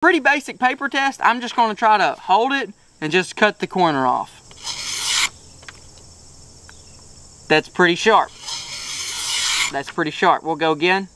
Pretty basic paper test. I'm just gonna try to hold it and just cut the corner off. That's pretty sharp. That's pretty sharp. We'll go again.